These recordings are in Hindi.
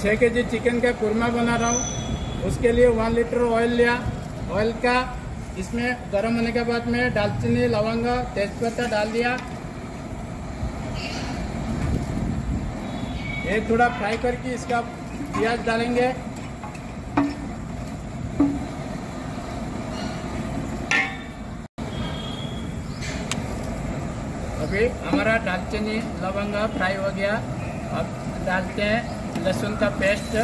छः के जी चिकन का कुरमा बना रहा हूँ। उसके लिए वन लीटर ऑयल लिया। ऑयल का इसमें गर्म होने के बाद में दालचीनी, लवंग, तेजपत्ता डाल दिया। ये थोड़ा फ्राई करके इसका प्याज डालेंगे। अभी हमारा दालचीनी, लवंग फ्राई हो गया। अब डालते हैं लहसुन का पेस्ट।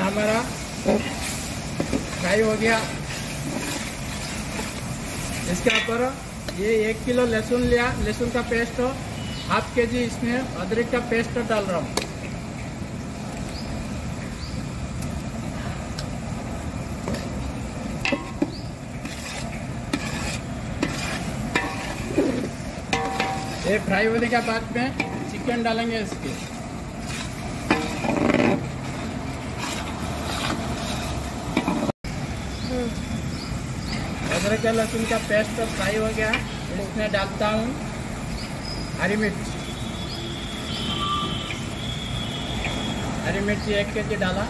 हमारा। फ्राई हो गया। इसके ऊपर ये एक किलो लहसुन लिया। लहसुन का पेस्ट हाफ़ के जी इसमें अदरक का पेस्ट डाल रहा हूँ। ये फ्राई होने के बाद में चिकन डालेंगे इसके। अदरक का लहसुन का पेस्ट तो फ्राई हो गया। इसमें डालता हूँ हरी मिर्च। हरी मिर्ची एक के जी डाला।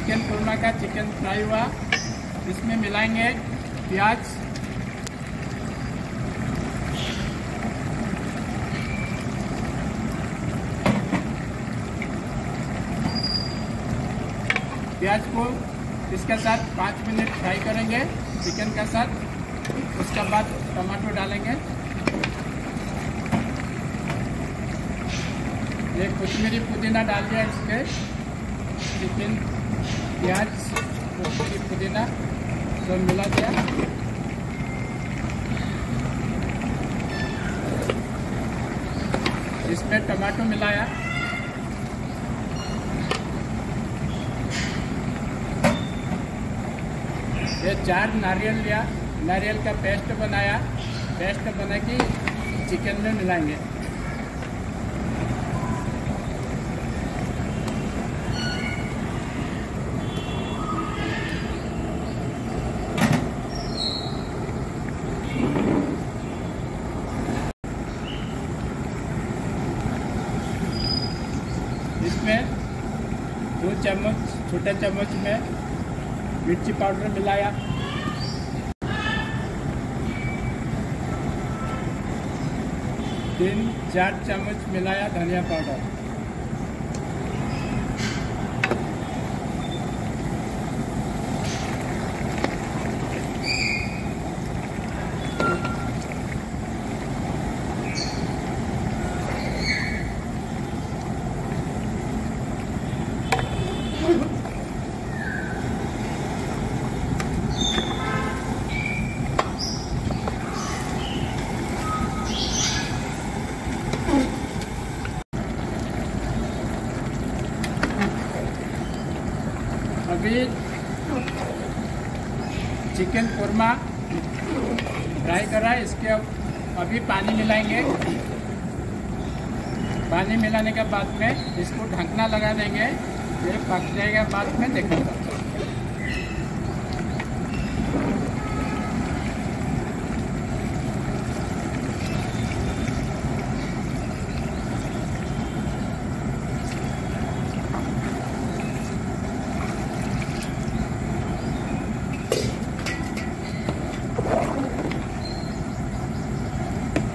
चिकन कुरमा का चिकन फ्राई हुआ। इसमें मिलाएँगे प्याज। प्याज को इसके साथ पाँच मिनट फ्राई करेंगे चिकन के साथ। उसके बाद टमाटो डालेंगे। ये कोथमीरी पुदीना डाल दिया इसके चिकन प्याज पुदीना सब मिला दिया। इसमें टमाटो मिलाया। ये चार नारियल लिया। नारियल का पेस्ट बनाया। पेस्ट बना के चिकन में मिलाएँगे इसमें दो चम्मच छोटे चम्मच में मिर्ची पाउडर मिलाया। तीन चार चम्मच मिलाया धनिया पाउडर। अभी चिकन कुरमा, फ्राई करा है, इसके अब अभी पानी मिलाएँगे। पानी मिलाने के बाद में इसको ढकना लगा देंगे, फिर पक जाएगा बाद में देखेंगे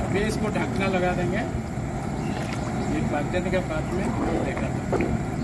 अभी इसको ढकना लगा देंगे। ये जाने के बाद में देखा